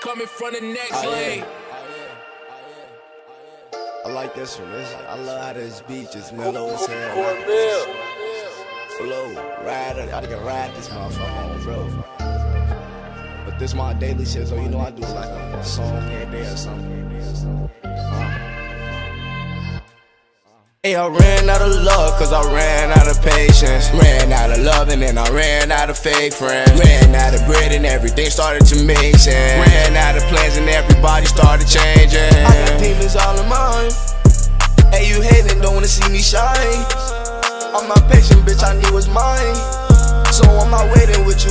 Coming from the next lane. I like this one. This, I love how this beat just mellow as hell. Flow, ride it. I can ride this motherfucker on the road. But this my daily shit, so you know I do like a song every day or something. Uh. Hey, I ran out of love cause I ran out of patience. Ran out of love and then I ran out of fake friends. Ran out of bread and everything started to make sense. Ran out of plans and everybody started changing. I got demons all in mine. Hey, you hating, don't wanna see me shine. I'm not patient, bitch, I need what's mine. So I'm not waiting with you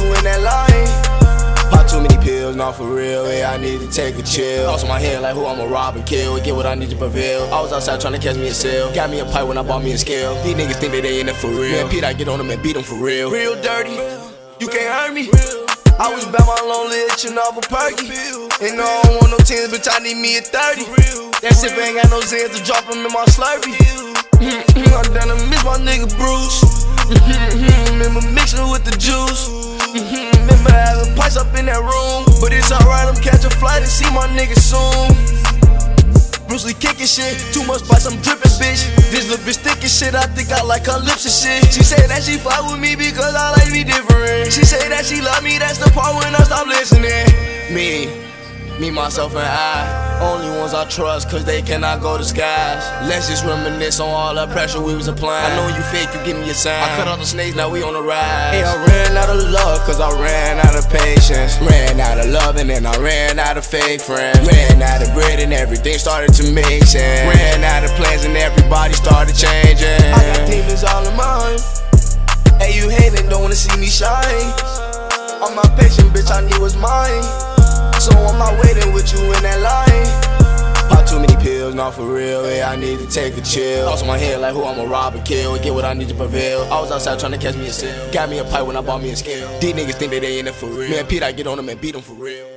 for real. Yeah, I need to take a chill. Also my head like who I'ma rob and kill. Get what I need to prevail. I was outside trying to catch me a sale. Got me a pipe when I bought me a scale. These niggas think that they in it for real. Man, Pete, I get on them and beat them for real. Real dirty, you can't hurt me. I was about my lonely itching off a perky. And no, I don't want no tens, bitch, I need me a 30. That shit ain't got no zins to drop them in my slurpee. Mm-hmm, I done miss my nigga Bruce. Mm-hmm, mm-hmm, Remember mixing with the juice. My niggas soon. Bruce Lee kicking shit, too much spice, I'm dripping, bitch. This little bitch thinking shit, I think I like her lips and shit. She say that she fight with me because I like me different. She say that she love me, that's the part when I stop listening. Me. Me, myself, and I. Only ones I trust, cause they cannot go to skies. Let's just reminisce on all the pressure we was applying. I know you fake, you give me a sign. I cut all the snakes, now we on the rise. Hey, I ran out of love, cause I ran out of patience. Ran out of love, and then I ran out of fake friends. Ran out of bread, and everything started to make sense. Ran out of plans, and everybody started changing. I got demons all in mine. Hey, you hating, don't wanna see me shine. I'm not patient, bitch, I need was mine. So I'm not waiting with you in that line. Pop too many pills, not for real. Yeah, I need to take a chill. Also my head like who I'ma rob and kill. Get what I need to prevail. I was outside trying to catch me a sale. Got me a pipe when I bought me a scale. These niggas think that they in it for real. Man, Pete, I get on them and beat them for real.